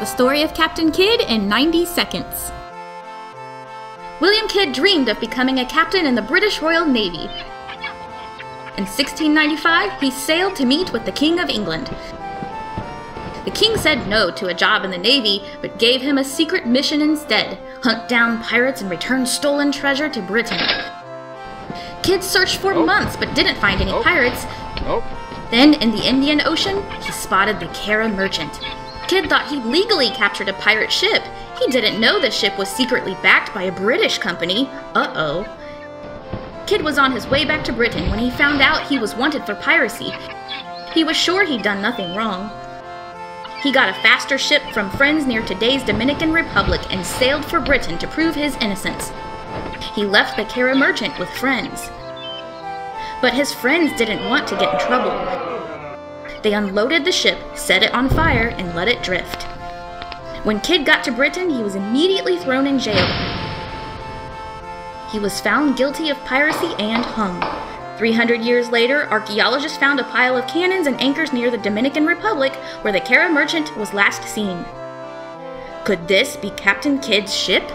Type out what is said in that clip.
The story of Captain Kidd in 90 seconds. William Kidd dreamed of becoming a captain in the British Royal Navy. In 1695, he sailed to meet with the King of England. The king said no to a job in the Navy, but gave him a secret mission instead hunt down pirates and return stolen treasure to Britain. Kidd searched for Oh. months but didn't find any Oh. pirates, Oh, then, in the Indian Ocean, he spotted the Quedagh Merchant. Kidd thought he'd legally captured a pirate ship. He didn't know the ship was secretly backed by a British company. Uh oh. Kidd was on his way back to Britain when he found out he was wanted for piracy. He was sure he'd done nothing wrong. He got a faster ship from friends near today's Dominican Republic and sailed for Britain to prove his innocence. He left the Quedagh Merchant with friends. But his friends didn't want to get in trouble. They unloaded the ship, set it on fire, and let it drift. When Kidd got to Britain, he was immediately thrown in jail. He was found guilty of piracy and hung. 300 years later, archaeologists found a pile of cannons and anchors near the Dominican Republic where the Quedagh Merchant was last seen. Could this be Captain Kidd's ship?